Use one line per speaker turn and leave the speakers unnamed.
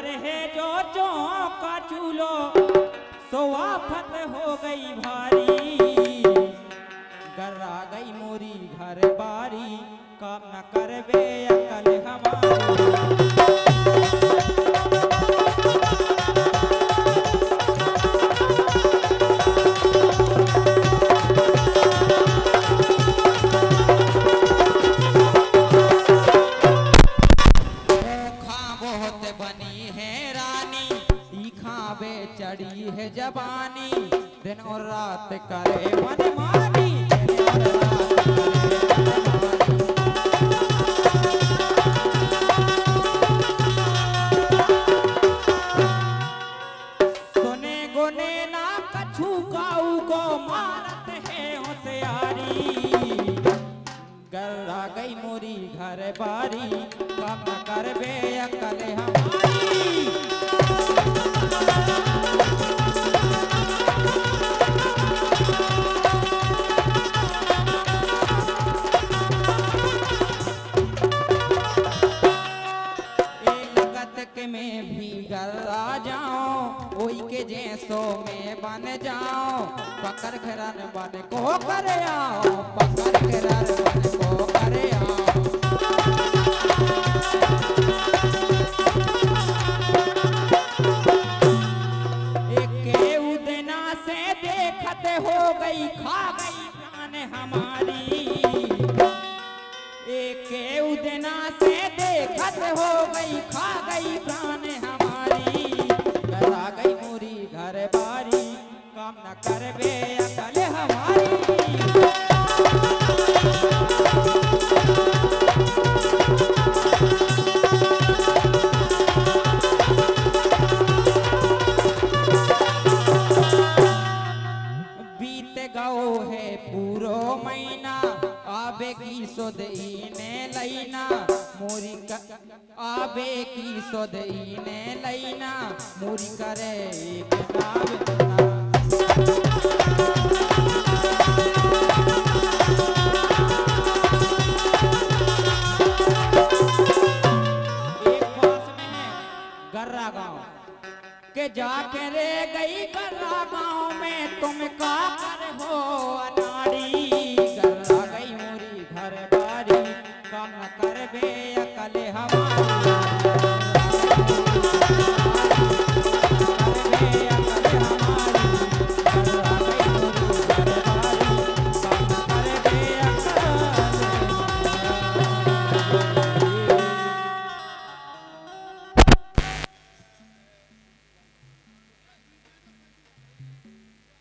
रहे जो चौका चूलो सोवाफत हो गई भारी। गर्रा गई मोरी घर बारी, काम न करवे अकल हमारी।
बहुत बनी है रानी। तीखा बे चढ़ी है जवानी। दिन और रात करे
मनमानी। मोरी घर बारी कम कर बे अकल हमारी।
में जाओ ओई के जैसो में बन जाओ पकड़ घरन बन को करे आओ, पकड़ घरन बन को करे आओ।
हो गई खा गई हमारी। एके उदना हो गई खा गई आबे की सोदई ने लैना मोरी करे एक नाम के जाके रे गई गला गाँव में। तुम का कर हो